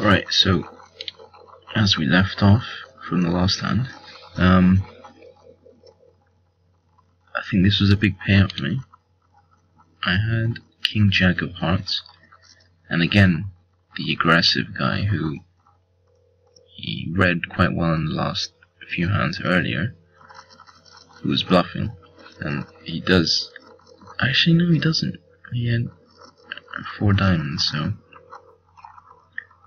Right, so as we left off from the last hand, um, I think this was a big payout for me. I had King Jack of Hearts, and again, the aggressive guy who he read quite well in the last few hands earlier, who was bluffing, and he does. Actually, no, he doesn't. He had four diamonds, so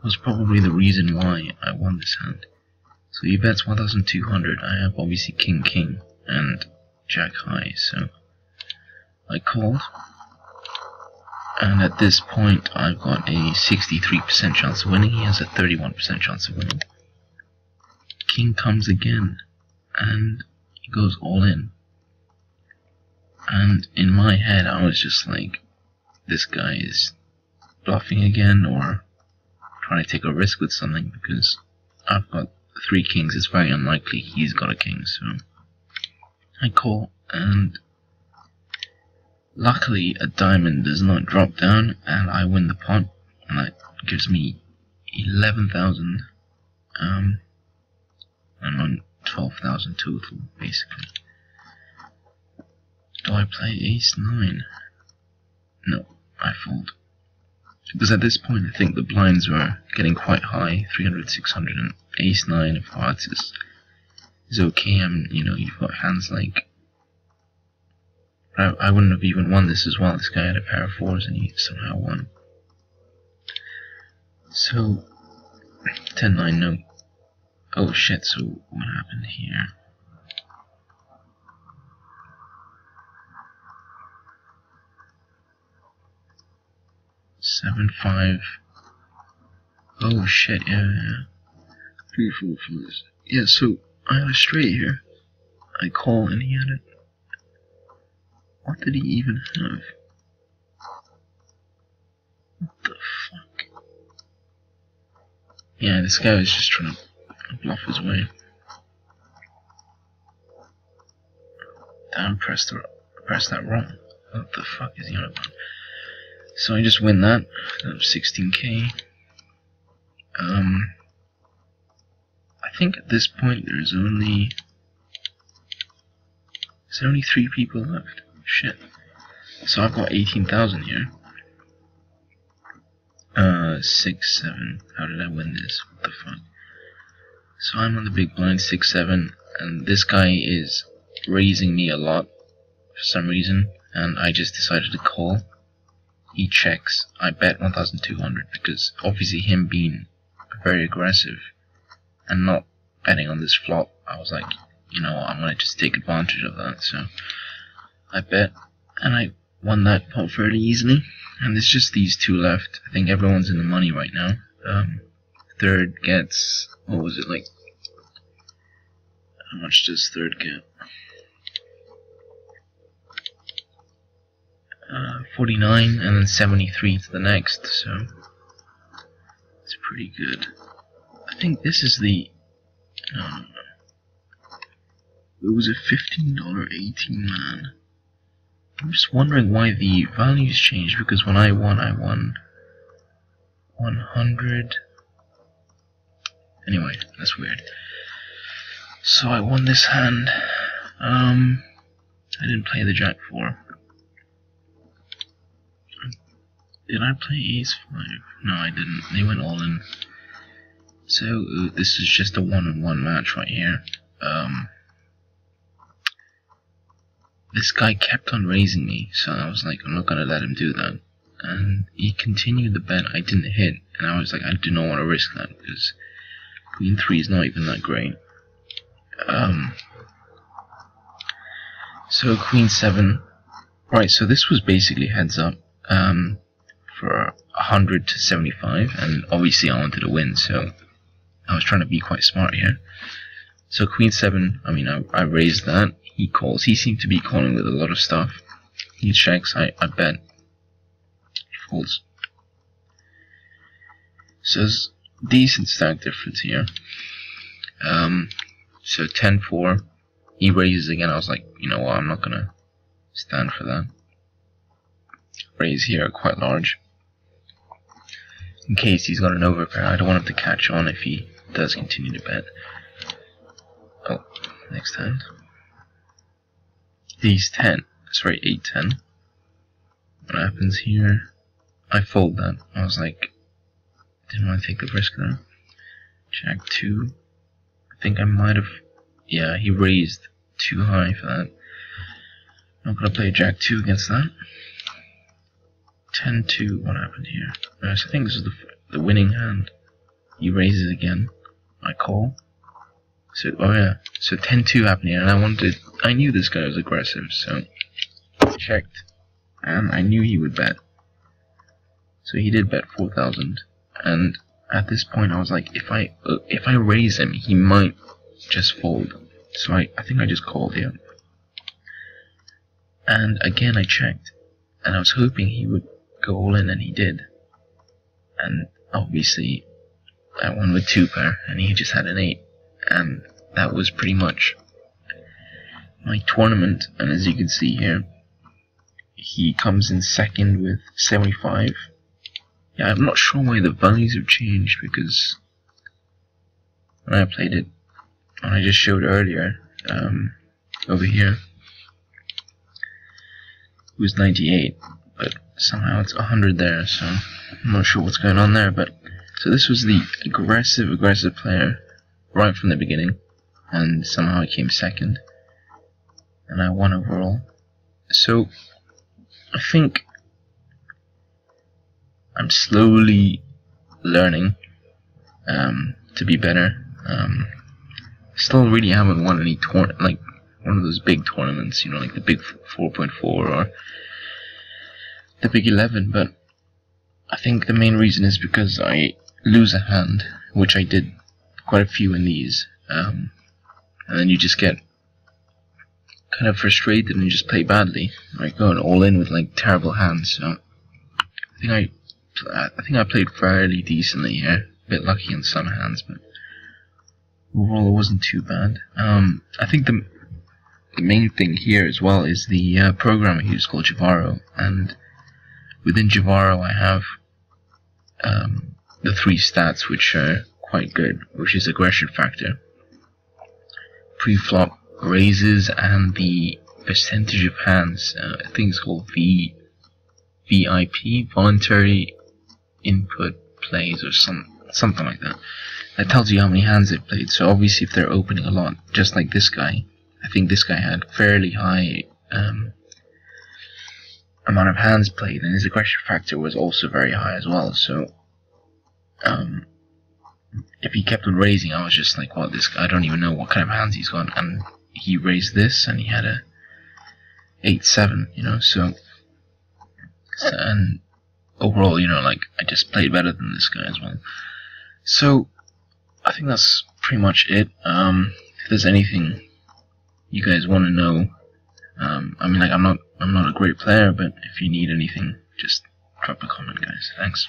was probably the reason why I won this hand. So he bets 1200. I have obviously King King and Jack High, so I called. And at this point, I've got a 63% chance of winning. He has a 31% chance of winning. King comes again, and he goes all in. And in my head, I was just like, this guy is bluffing again, or trying to take a risk with something, because I've got three kings. It's very unlikely he's got a king, so I call, and luckily a diamond does not drop down, and I win the pot, and that gives me 11,000. Um, I'm on 12,000 total, basically. Do I play ace 9? No, I fold. Because at this point I think the blinds were getting quite high, 300, 600, and ace 9 of hearts is, is okay. I mean, you know, you've got hands like... I, I wouldn't have even won this as well. This guy had a pair of fours and he somehow won. So, 10-9, no. Oh shit, so what happened here? Seven five. Oh shit, yeah, yeah. Three four five. Yeah, so I a straight here. I call and he had it. What did he even have? What the fuck? Yeah, this guy was just trying to bluff his way. Damn, pressed, the, pressed that wrong. What the fuck is he on about? So I just win that. I'm 16k. Um, I think at this point there's only there's only three people left. Shit. So I've got 18,000 here. Uh, six, seven. How did I win this? What the fuck? So I'm on the big blind, 6-7, and this guy is raising me a lot for some reason, and I just decided to call. He checks, I bet 1200 because obviously him being very aggressive and not betting on this flop, I was like, you know, I'm gonna just take advantage of that, so I bet, and I won that pot fairly easily, and there's just these two left. I think everyone's in the money right now. Um, third gets what was it like? How much does third get? Uh, 49 and then 73 to the next, so it's pretty good. I think this is the. No. It was a $15 18 man. I'm just wondering why the values changed because when I won, I won 100. Anyway, that's weird. So I won this hand. Um, I didn't play the jack four. Did I play ace five? No, I didn't. They went all in. So uh, this is just a one-on-one -on -one match right here. Um, this guy kept on raising me, so I was like, I'm not gonna let him do that. And he continued the bet I didn't hit, and I was like, I do not want to risk that because Queen 3 is not even that great. Um, so Queen 7. Right, so this was basically heads up um, for 100 to 75, and obviously I wanted to win, so I was trying to be quite smart here. So Queen 7, I mean, I, I raised that. He calls. He seemed to be calling with a lot of stuff. He checks. I, I bet. He folds. So there's decent stack difference here. Um, so 10-4. He raises again. I was like, you know what, I'm not going to stand for that. Raise here quite large. In case he's got an overpair. I don't want him to catch on if he does continue to bet. Oh, next hand. He's 10. Sorry, 8 10. What happens here? I fold that. I was like, didn't want to take the risk there. Jack 2. I think I might have. Yeah, he raised too high for that. I'm gonna play Jack 2 against that. 10 2. What happened here? I think this is the, the winning hand. He raises again. I call. So, oh yeah. So 10 2 happened here, and I wanted. I knew this guy was aggressive, so. I checked. And I knew he would bet. So he did bet 4,000. And at this point, I was like, if I uh, if I raise him, he might just fold. So I, I think I just called here. And again, I checked, and I was hoping he would go all in, and he did. And obviously, I won with two pair, and he just had an eight, and that was pretty much my tournament. And as you can see here, he comes in second with 75 yeah, I'm not sure why the values have changed because when I played it, when I just showed earlier, um, over here, it was 98, but somehow it's 100 there, so I'm not sure what's going on there, but so this was the aggressive, aggressive player right from the beginning, and somehow I came second, and I won overall. So, I think I'm slowly learning um, to be better. Um, still really haven't won any tournament, like one of those big tournaments, you know, like the big 4.4 or the big 11, but I think the main reason is because I lose a hand, which I did quite a few in these, um, and then you just get kind of frustrated and you just play badly, like going all in with like terrible hands. So I think I I think I played fairly decently here. A bit lucky in some hands, but overall it wasn't too bad. Um, I think the the main thing here as well is the uh, program I use called Jivaro, and within Jivaro I have um, the three stats which are quite good, which is aggression factor, pre-flop raises, and the percentage of hands. Uh, I think it's called V VIP, voluntary input plays or some something like that. That tells you how many hands they've played. So obviously, if they're opening a lot, just like this guy, I think this guy had fairly high um, amount of hands played, and his aggression factor was also very high as well. So, um, if he kept on raising, I was just like, "What? This? I don't even know what kind of hands he's got." And he raised this, and he had a eight-seven. You know, so, so and overall, you know, like I just played better than this guy as well. So I think that's pretty much it. Um, if there's anything you guys want to know, um, I mean, like I'm not I'm not a great player, but if you need anything, just drop a comment, guys. Thanks.